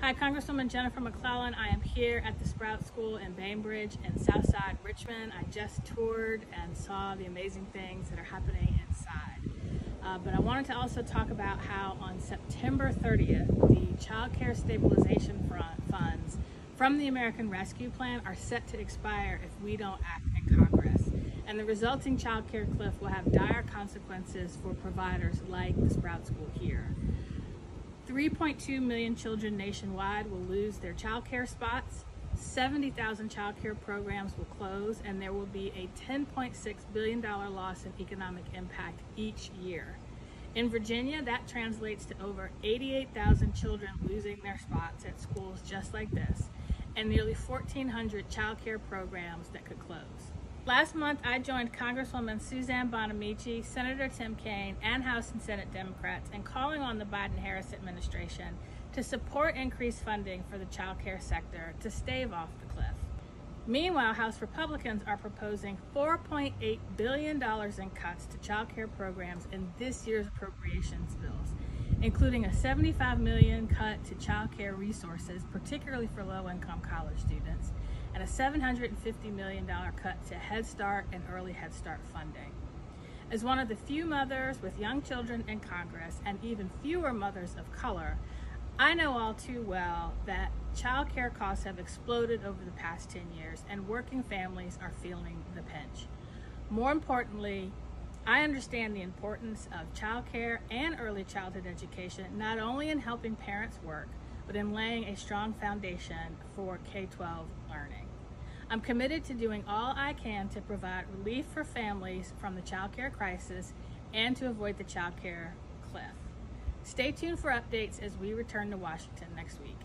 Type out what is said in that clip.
Hi, Congresswoman Jennifer McClellan. I am here at the Sprout School in Bainbridge in Southside Richmond. I just toured and saw the amazing things that are happening inside. Uh, but I wanted to also talk about how on September 30th, the Child Care Stabilization funds from the American Rescue Plan are set to expire if we don't act in Congress. And the resulting child care cliff will have dire consequences for providers like the Sprout School. 3.2 million children nationwide will lose their child care spots. 70,000 child care programs will close, and there will be a $10.6 billion loss in economic impact each year. In Virginia, that translates to over 88,000 children losing their spots at schools just like this, and nearly 1,400 child care programs that could close. Last month, I joined Congresswoman Suzanne Bonamici, Senator Tim Kaine, and House and Senate Democrats in calling on the Biden Harris administration to support increased funding for the child care sector to stave off the cliff. Meanwhile, House Republicans are proposing $4.8 billion in cuts to child care programs in this year's appropriations bills, including a $75 million cut to child care resources, particularly for low-income college students, and a $750 million cut to Head Start and Early Head Start funding. As one of the few mothers with young children in Congress and even fewer mothers of color, I know all too well that child care costs have exploded over the past 10 years and working families are feeling the pinch. More importantly, I understand the importance of child care and early childhood education, not only in helping parents work, but in laying a strong foundation for K-12 learning. I'm committed to doing all I can to provide relief for families from the child care crisis and to avoid the child care cliff. Stay tuned for updates as we return to Washington next week.